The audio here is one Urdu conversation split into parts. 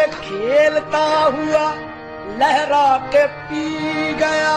سے کھیلتا ہوا لہرا کے پی گیا۔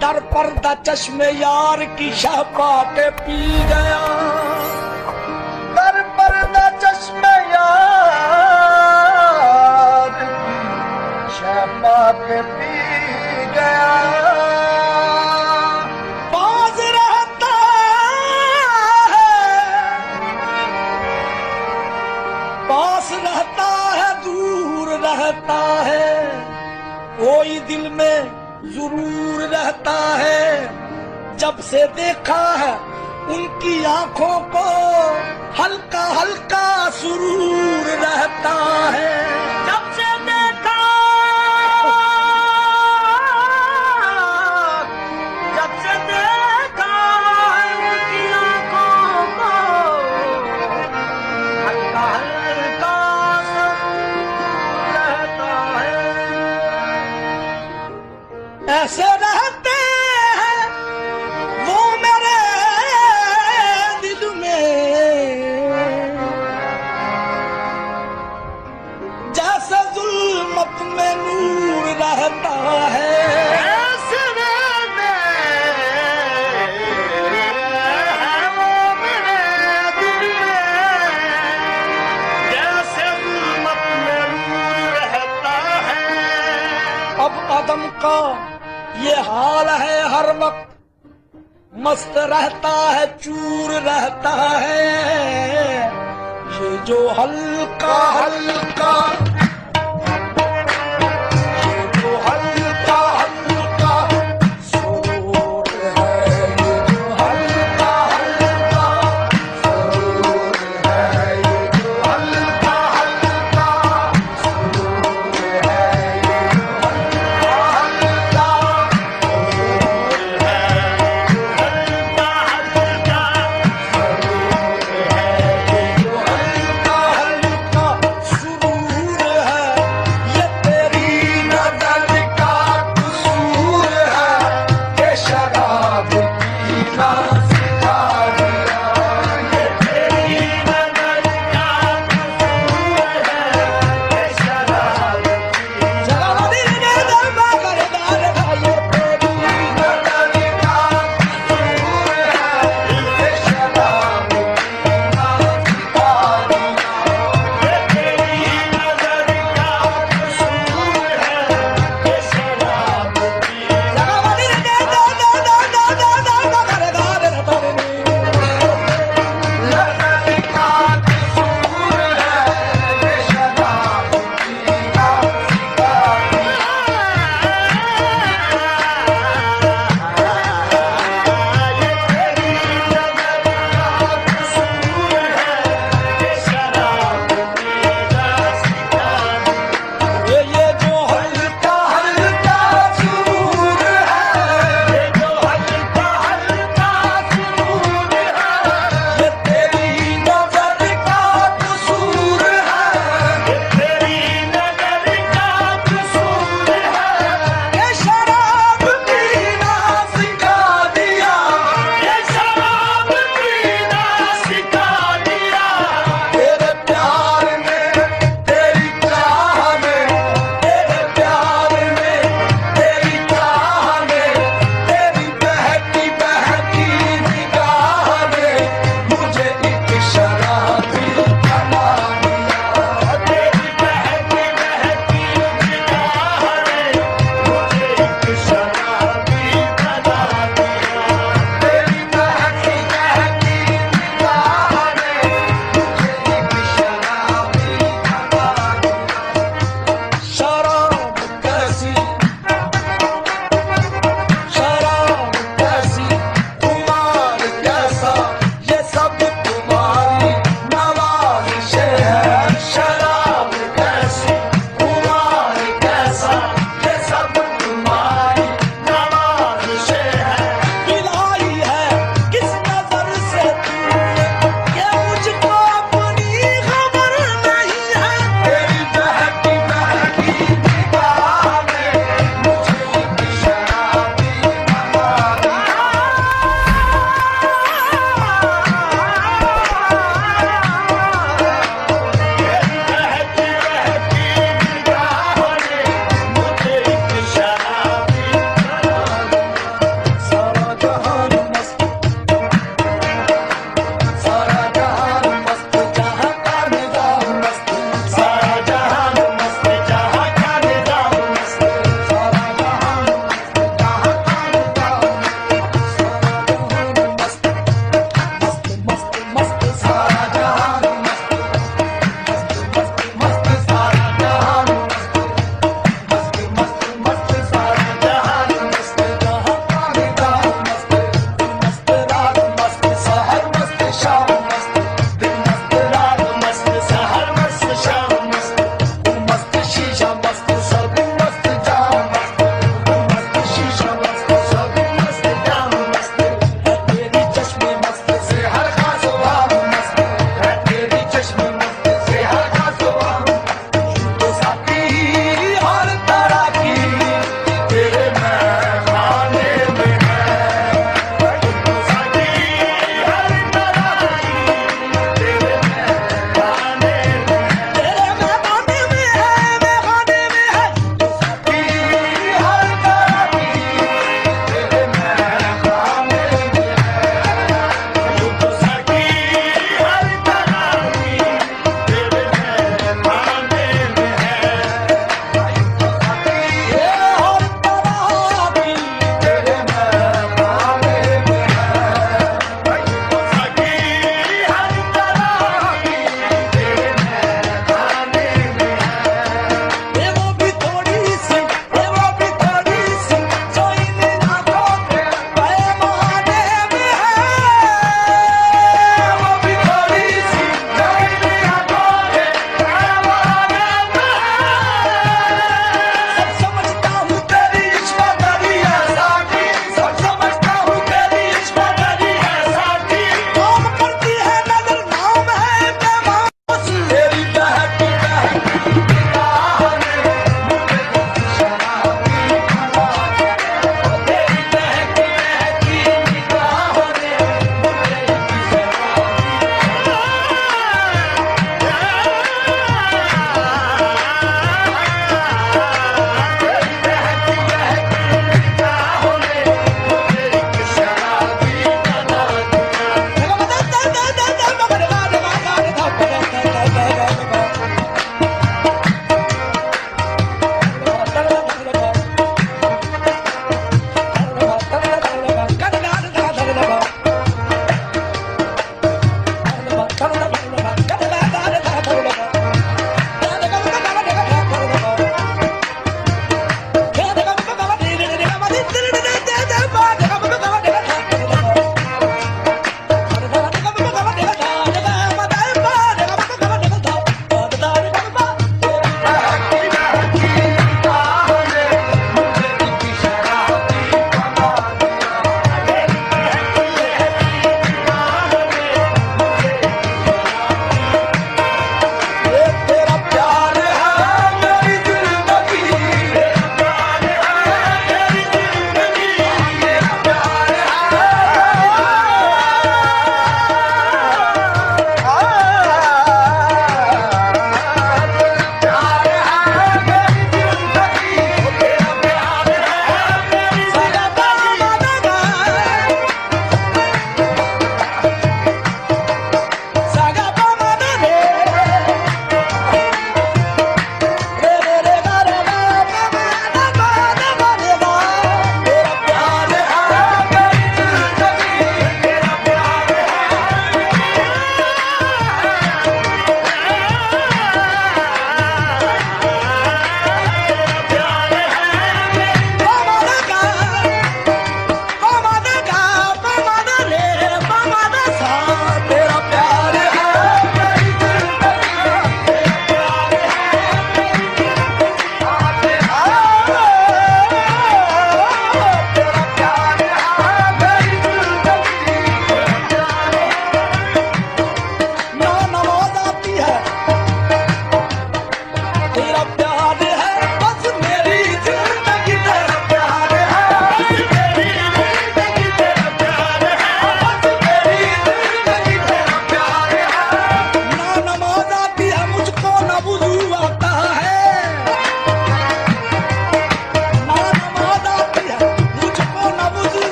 در پردہ چشم یار کی شہ پا کے پی گیا۔ در پردہ چشم یار کی شہ پا کے پی گیا رہتا ہے۔ کوئی دل میں ضرور رہتا ہے۔ جب سے دیکھا ہے ان کی آنکھوں کو، ہلکا ہلکا سرور رہتا ہے۔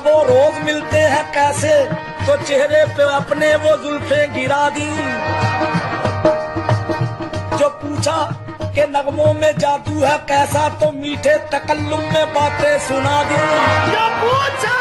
جب وہ روز ملتے ہیں کیسے تو چہرے پہ اپنے وہ ظلفیں گرا دی۔ جو پوچھا کہ نغموں میں جادو ہے کیسا تو میٹھے تکلم میں باتیں سنا دی۔ جو پوچھا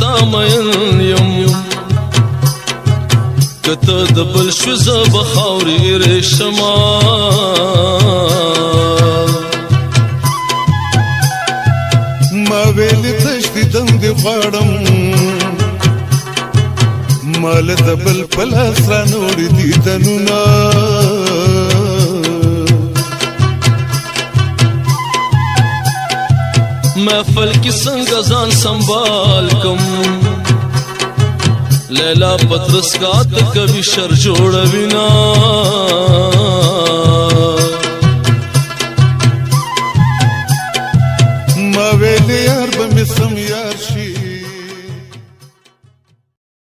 تا مین یم کته د بل شو زب خاورې رشما ما ویل تشتي دند غړم مال د بل پلاس را نور دي تنونه محفل کی سنگ ازان سنبھال کم۔ لیلا پترس کا کبھی شر جوڑ نا ما ویلی یار سمی